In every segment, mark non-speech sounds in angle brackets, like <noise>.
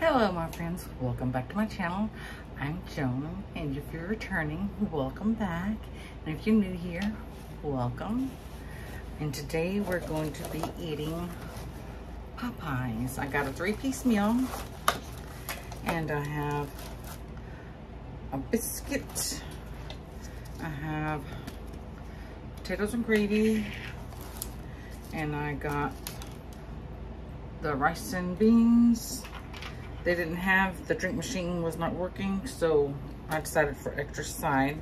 Hello my friends, welcome back to my channel. I'm Joan and if you're returning, welcome back. And if you're new here, welcome. And today we're going to be eating Popeyes. I got a three-piece meal and I have a biscuit. I have potatoes and gravy and I got the rice and beans they didn't have, the drink machine was not working, so I decided for extra side.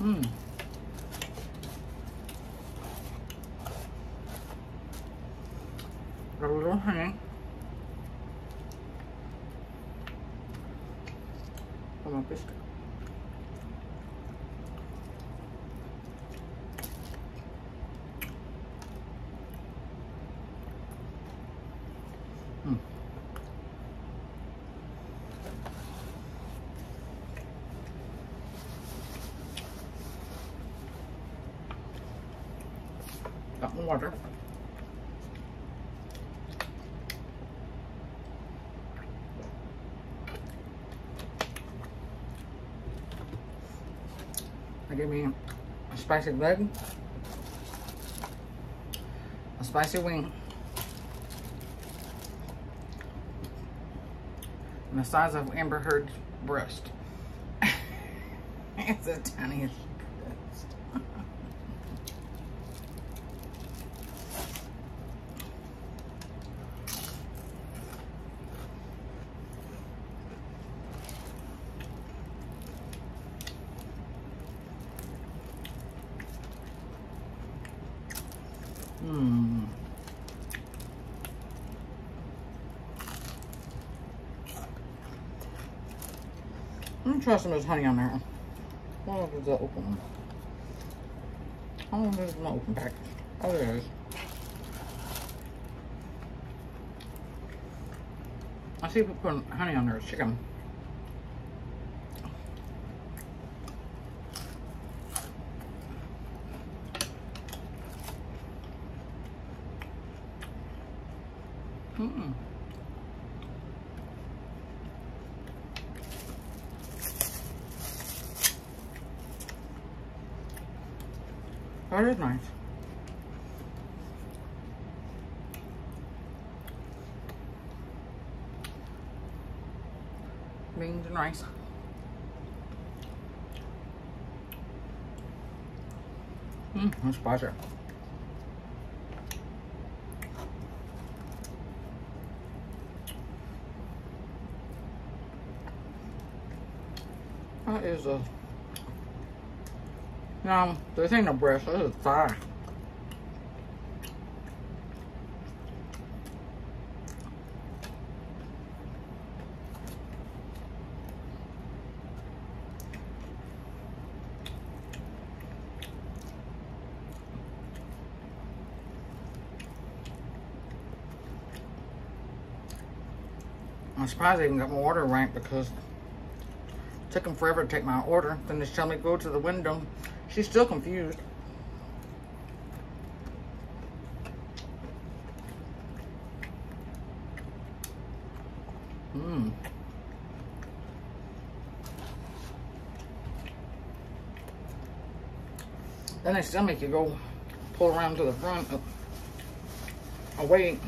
Mmm. Got a little honey. On my biscuit. Got my water. I give me a spicy leg, a spicy wing, and the size of Amber Heard's breast. <laughs> it's the tiniest Hmm. Some of this honey on there. What is that open? Oh, there's no open package. Oh, there it is. I see people putting honey on their chicken. Mm. That is nice. Beans and rice. Mmm, that's spicy. That is a... No, this ain't a breast, this is a thigh. I'm surprised I even got my order right because Took him forever to take my order. Then they tell me go to the window. She's still confused. Mmm. Then they still make you go pull around to the front uh, of a wait.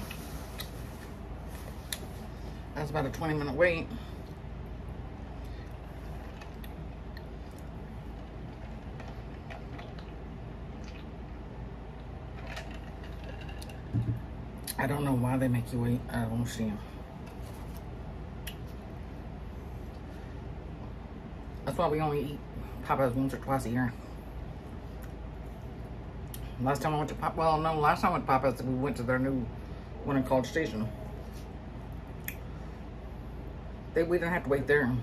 That's about a 20 minute wait. I don't know why they make you wait. I don't see them. That's why we only eat Popeyes once or twice a year. Last time I went to Pop, well, no, last time I went to Popeyes, we went to their new one in College Station. They, we didn't have to wait there,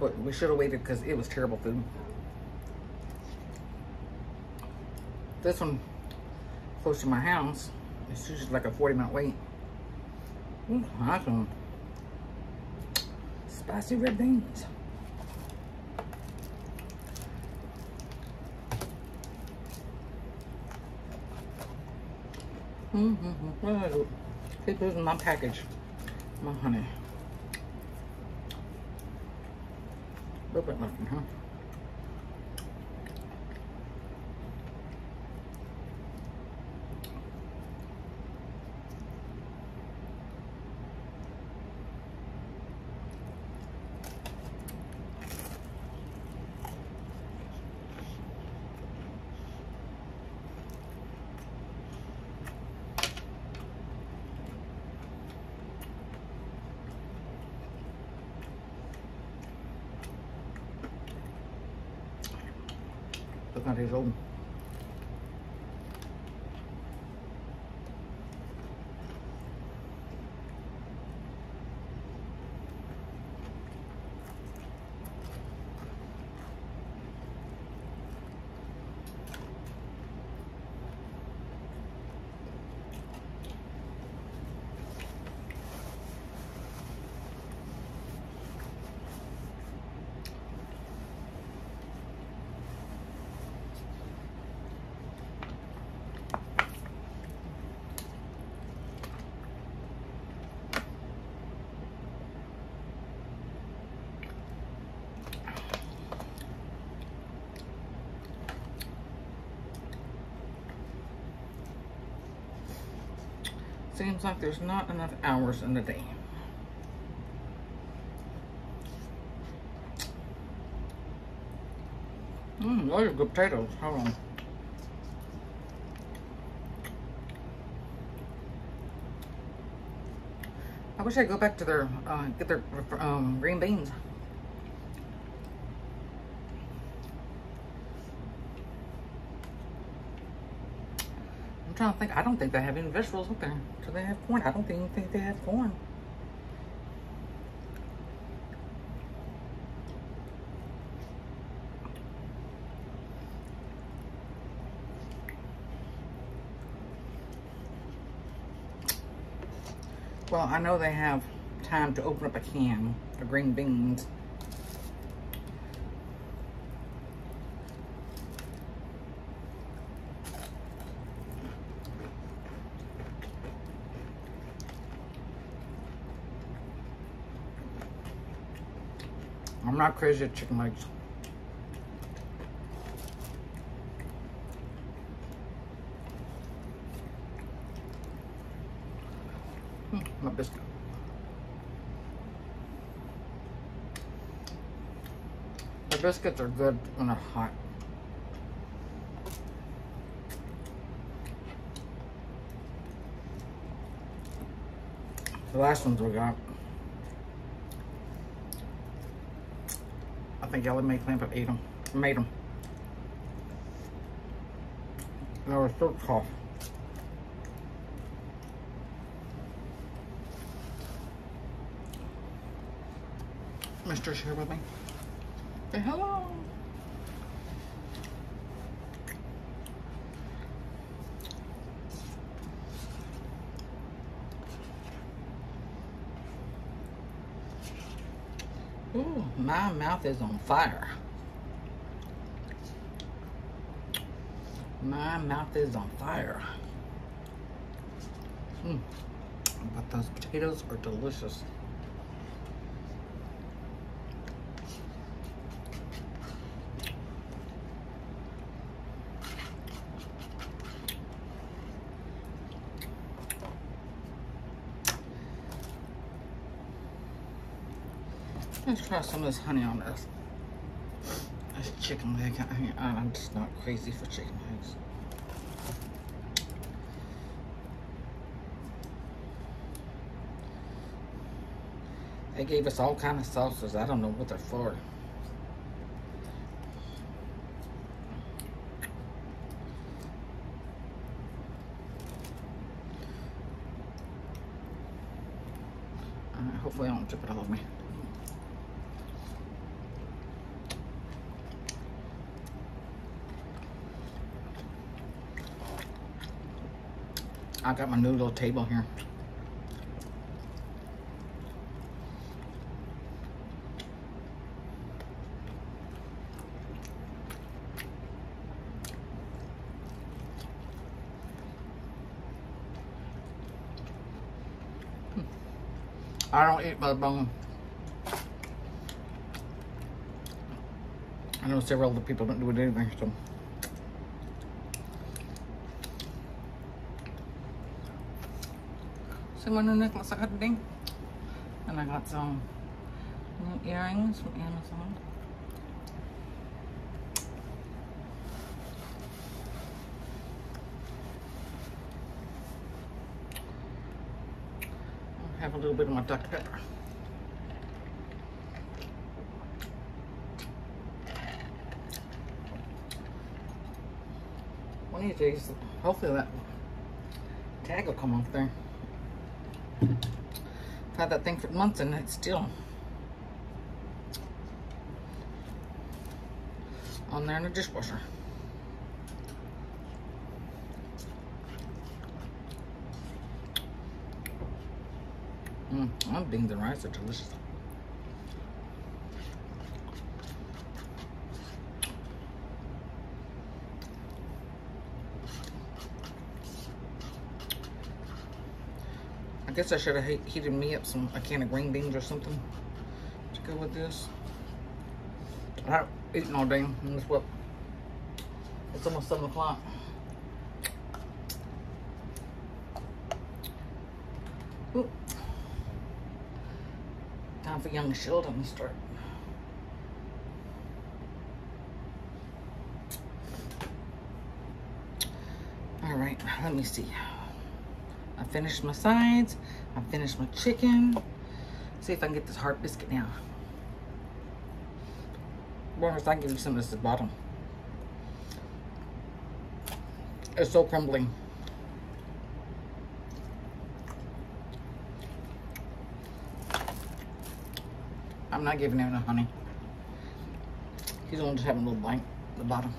but we should have waited because it was terrible food. This one, close to my house, this is like a 40 minute wait. Ooh, awesome. Spicy red beans. Mm -hmm. Keep losing my package, my honey. A little bit left, huh? Look at his own. Seems like there's not enough hours in the day. Mmm, those are good potatoes. Hold on. I wish I'd go back to their, uh, get their um, green beans. I'm trying to think. I don't think they have any vegetables up there. Do they have corn? I don't even think they have corn. Well, I know they have time to open up a can of green beans. I'm not crazy at chicken legs. Hmm, my biscuit. The biscuits are good when they're hot. The last ones we got. Think Ellie made Clamp ate them. Made them. I was so tough. Mister's here with me. Say hello. Ooh, my mouth is on fire. My mouth is on fire. Mm. But those potatoes are delicious. Let's try some of this honey on this. This chicken leg. I'm just not crazy for chicken legs. They gave us all kind of sauces. I don't know what they're for. Uh, hopefully I don't drip it all over me. I got my new little table here. I don't eat by the bone. I know several other people don't do it either, so. Necklace I got today? And I got some new earrings from Amazon. have a little bit of my Dr. Pepper. One of these days, hopefully that tag will come off there. Had that thing for months and it's still on there in the dishwasher. Mm, I'm beans and rice are delicious. Guess I should have heated me up some a can of green beans or something to go with this. I've eaten all day, and it's what? It's almost 7 o'clock. Time for young Sheldon to start. All right, let me see. Finished my sides. I finished my chicken. See if I can get this hard biscuit now. Bonus, I give you some of this at the bottom. It's so crumbling. I'm not giving him enough honey. He's only just having a little bite at the bottom.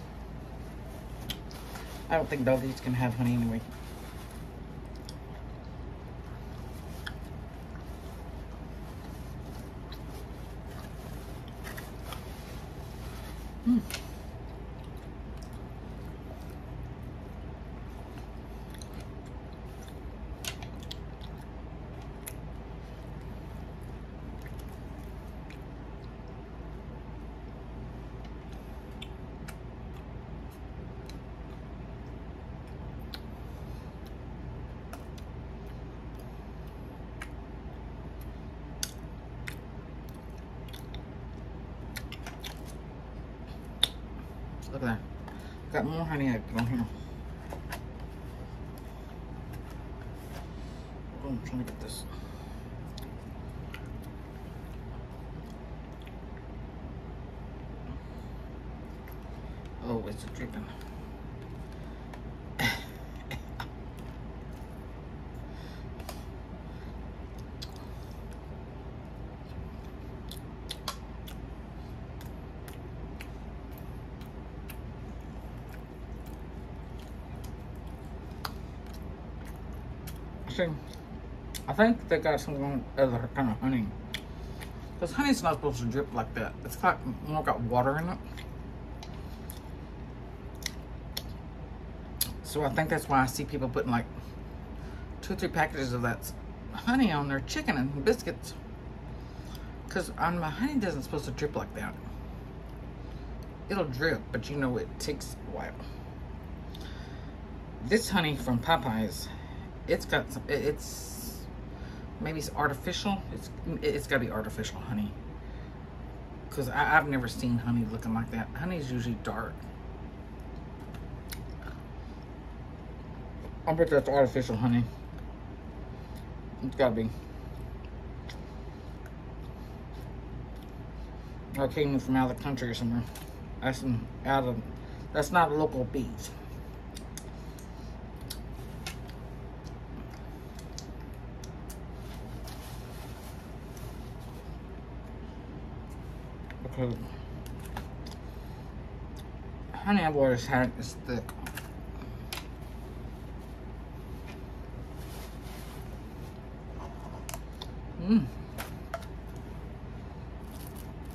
I don't think doggies can have honey anyway. Look at that. Got more honey egg on here. Oh, I'm trying to get this. Oh, it's dripping. See, I think they got some other kind of honey. Because honey's not supposed to drip like that. It's got more got water in it. So I think that's why I see people putting like two or three packages of that honey on their chicken and biscuits. Because on my honey doesn't supposed to drip like that. It'll drip, but you know it takes a while. This honey from Popeyes it's got some, it's, maybe it's artificial. It's, it's gotta be artificial honey. Cause I've never seen honey looking like that. Honey is usually dark. I bet that's artificial honey. It's gotta be. I came from out of the country or somewhere. That's some out of, that's not local bees. Because honey I've always had is thick. Mmm.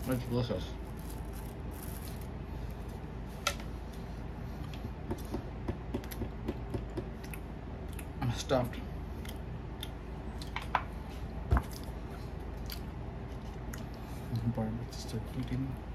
It's delicious. I'm stuffed. So cute, isn't he?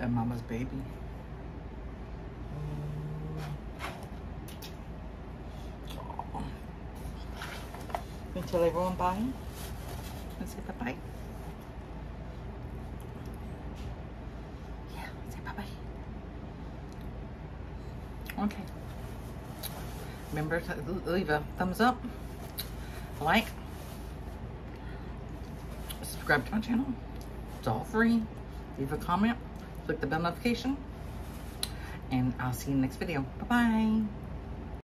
And mama's baby. Until everyone bye. Let's say bye-bye. Yeah, say bye-bye. Okay. Remember to leave a thumbs up, like, subscribe to my channel. It's all free. Leave a comment, click the bell notification, and I'll see you in the next video. Bye-bye.